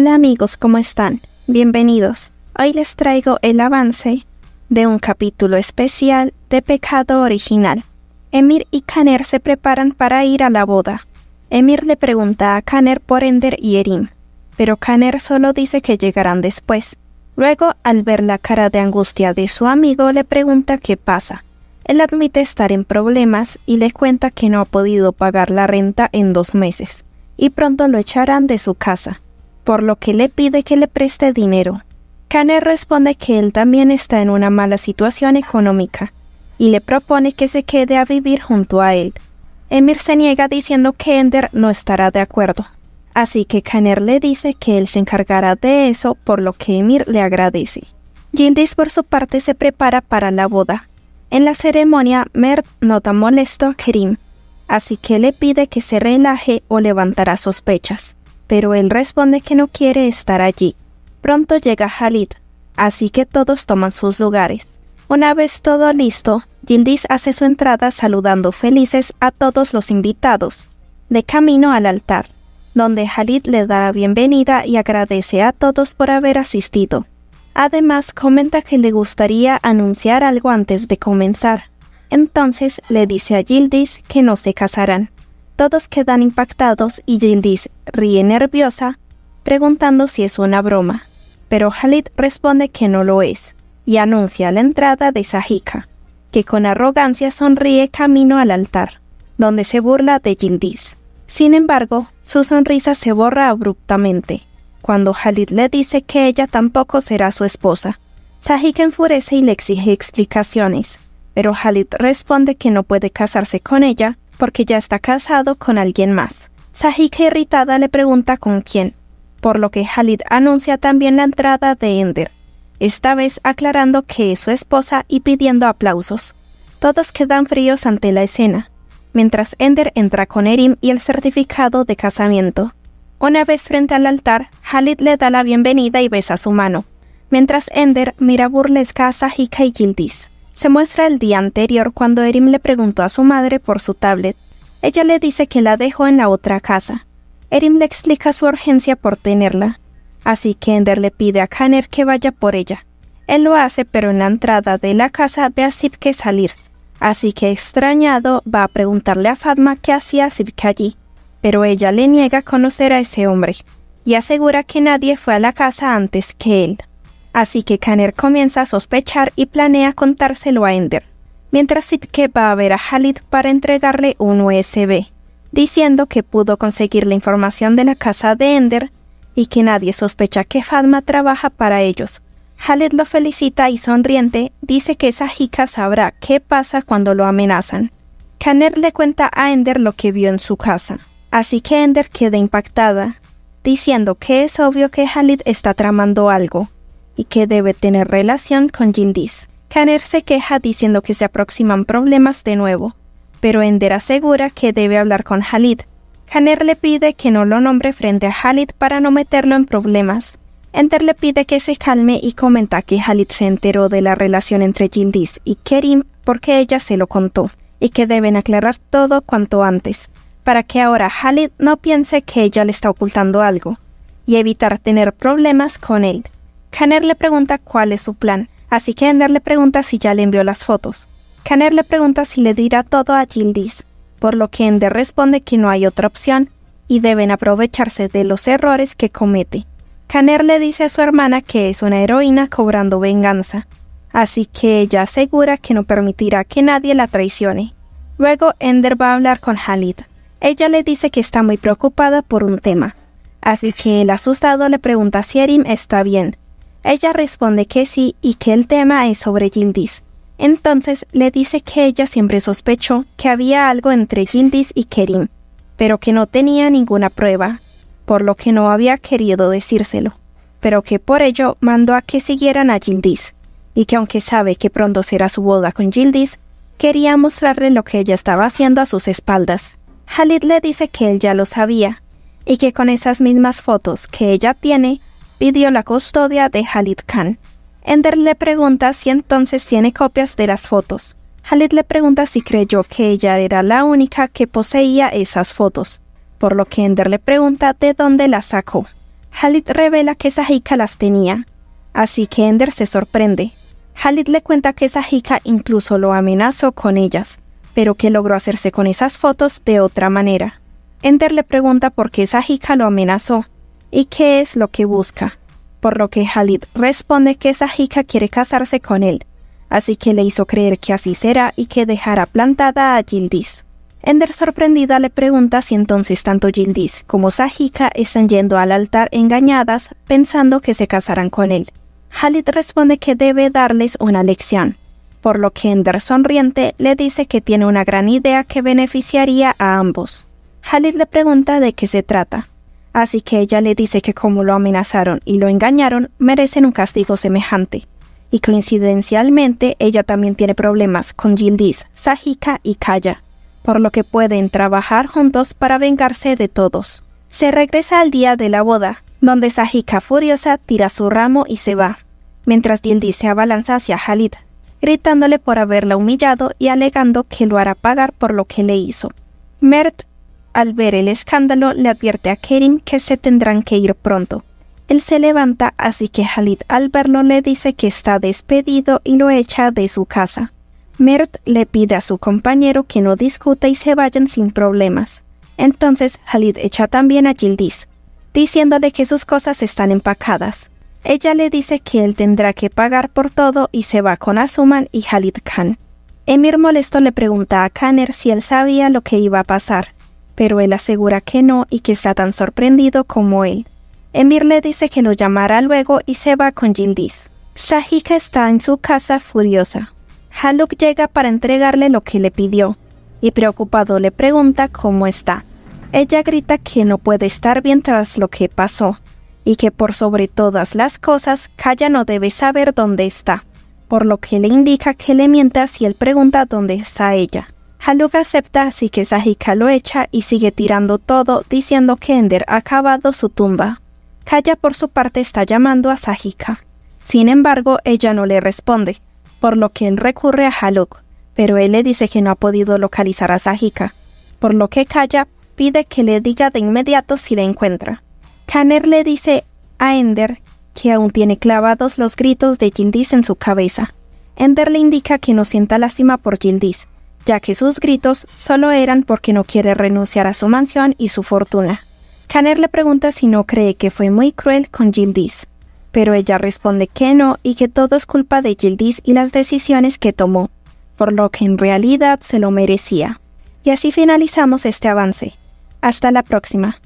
Hola amigos, ¿cómo están? Bienvenidos. Hoy les traigo el avance de un capítulo especial de Pecado Original. Emir y Kaner se preparan para ir a la boda. Emir le pregunta a Kaner por Ender y Erim, pero Kaner solo dice que llegarán después. Luego, al ver la cara de angustia de su amigo, le pregunta qué pasa. Él admite estar en problemas y le cuenta que no ha podido pagar la renta en dos meses, y pronto lo echarán de su casa, por lo que le pide que le preste dinero. Kanner responde que él también está en una mala situación económica, y le propone que se quede a vivir junto a él. Emir se niega diciendo que Ender no estará de acuerdo. Así que Kanner le dice que él se encargará de eso, por lo que Emir le agradece. Yildiz por su parte se prepara para la boda, en la ceremonia, Mert nota molesto a Kerim, así que le pide que se relaje o levantará sospechas, pero él responde que no quiere estar allí. Pronto llega Halid, así que todos toman sus lugares. Una vez todo listo, Yildiz hace su entrada saludando felices a todos los invitados, de camino al altar, donde Halid le da la bienvenida y agradece a todos por haber asistido. Además, comenta que le gustaría anunciar algo antes de comenzar. Entonces le dice a Yildiz que no se casarán. Todos quedan impactados y Yildiz ríe nerviosa, preguntando si es una broma. Pero Halid responde que no lo es, y anuncia la entrada de Sahika, que con arrogancia sonríe camino al altar, donde se burla de Yildiz. Sin embargo, su sonrisa se borra abruptamente, cuando Halid le dice que ella tampoco será su esposa. Sahik enfurece y le exige explicaciones, pero Halid responde que no puede casarse con ella porque ya está casado con alguien más. Sahik irritada le pregunta con quién, por lo que Halid anuncia también la entrada de Ender, esta vez aclarando que es su esposa y pidiendo aplausos. Todos quedan fríos ante la escena, mientras Ender entra con Erim y el certificado de casamiento. Una vez frente al altar, Halid le da la bienvenida y besa su mano, mientras Ender mira burlesca a Sahika y Yildiz. Se muestra el día anterior cuando Erim le preguntó a su madre por su tablet. Ella le dice que la dejó en la otra casa. Erim le explica su urgencia por tenerla, así que Ender le pide a Kanner que vaya por ella. Él lo hace, pero en la entrada de la casa ve a Sipke salir, así que extrañado va a preguntarle a Fatma qué hacía Sipke allí pero ella le niega conocer a ese hombre y asegura que nadie fue a la casa antes que él. Así que Kanner comienza a sospechar y planea contárselo a Ender, mientras Sipke va a ver a Halid para entregarle un USB, diciendo que pudo conseguir la información de la casa de Ender y que nadie sospecha que Fatma trabaja para ellos. Halid lo felicita y sonriente dice que esa jica sabrá qué pasa cuando lo amenazan. Kanner le cuenta a Ender lo que vio en su casa. Así que Ender queda impactada, diciendo que es obvio que Halid está tramando algo y que debe tener relación con Yildiz. Kanner se queja diciendo que se aproximan problemas de nuevo, pero Ender asegura que debe hablar con Halid. Kanner le pide que no lo nombre frente a Halid para no meterlo en problemas. Ender le pide que se calme y comenta que Halid se enteró de la relación entre Yildiz y Kerim porque ella se lo contó, y que deben aclarar todo cuanto antes para que ahora Halid no piense que ella le está ocultando algo y evitar tener problemas con él. Kanner le pregunta cuál es su plan, así que Ender le pregunta si ya le envió las fotos. Kanner le pregunta si le dirá todo a Yildiz, por lo que Ender responde que no hay otra opción y deben aprovecharse de los errores que comete. Kanner le dice a su hermana que es una heroína cobrando venganza, así que ella asegura que no permitirá que nadie la traicione. Luego Ender va a hablar con Halid, ella le dice que está muy preocupada por un tema, así que el asustado le pregunta si Erim está bien. Ella responde que sí y que el tema es sobre Yildiz. Entonces le dice que ella siempre sospechó que había algo entre Yildiz y Kerim, pero que no tenía ninguna prueba, por lo que no había querido decírselo, pero que por ello mandó a que siguieran a Yildiz, y que aunque sabe que pronto será su boda con Yildiz, quería mostrarle lo que ella estaba haciendo a sus espaldas. Halid le dice que él ya lo sabía y que con esas mismas fotos que ella tiene, pidió la custodia de Halid Khan. Ender le pregunta si entonces tiene copias de las fotos. Halid le pregunta si creyó que ella era la única que poseía esas fotos, por lo que Ender le pregunta de dónde las sacó. Halid revela que Sahika las tenía, así que Ender se sorprende. Halid le cuenta que Sahika incluso lo amenazó con ellas, pero que logró hacerse con esas fotos de otra manera. Ender le pregunta por qué Sahika lo amenazó y qué es lo que busca, por lo que Halid responde que Sahika quiere casarse con él, así que le hizo creer que así será y que dejará plantada a Yildiz. Ender sorprendida le pregunta si entonces tanto Yildiz como Sahika están yendo al altar engañadas pensando que se casarán con él. Halid responde que debe darles una lección, por lo que Ender sonriente le dice que tiene una gran idea que beneficiaría a ambos. Halid le pregunta de qué se trata, así que ella le dice que como lo amenazaron y lo engañaron, merecen un castigo semejante. Y coincidencialmente ella también tiene problemas con Yildiz, Sahika y Kaya, por lo que pueden trabajar juntos para vengarse de todos. Se regresa al día de la boda, donde Sahika furiosa tira su ramo y se va, mientras Yildiz se abalanza hacia Halid, gritándole por haberla humillado y alegando que lo hará pagar por lo que le hizo. Mert al ver el escándalo, le advierte a Kerim que se tendrán que ir pronto. Él se levanta, así que Halid al verlo le dice que está despedido y lo echa de su casa. Mert le pide a su compañero que no discuta y se vayan sin problemas. Entonces Halid echa también a Yildiz, diciéndole que sus cosas están empacadas. Ella le dice que él tendrá que pagar por todo y se va con Asuman y Halid Khan. Emir molesto le pregunta a Kanner si él sabía lo que iba a pasar, pero él asegura que no y que está tan sorprendido como él. Emir le dice que lo llamará luego y se va con Yildiz. Shahika está en su casa furiosa. Haluk llega para entregarle lo que le pidió, y preocupado le pregunta cómo está. Ella grita que no puede estar bien tras lo que pasó, y que por sobre todas las cosas Kaya no debe saber dónde está, por lo que le indica que le mienta si él pregunta dónde está ella. Haluk acepta así que Sahika lo echa y sigue tirando todo diciendo que Ender ha acabado su tumba. Kaya por su parte está llamando a Sahika. Sin embargo, ella no le responde, por lo que él recurre a Haluk, pero él le dice que no ha podido localizar a Sahika, por lo que Kaya pide que le diga de inmediato si la encuentra. Kanner le dice a Ender que aún tiene clavados los gritos de Yildiz en su cabeza. Ender le indica que no sienta lástima por Yildiz, ya que sus gritos solo eran porque no quiere renunciar a su mansión y su fortuna. Kanner le pregunta si no cree que fue muy cruel con Yildiz, pero ella responde que no y que todo es culpa de Yildiz y las decisiones que tomó, por lo que en realidad se lo merecía. Y así finalizamos este avance. Hasta la próxima.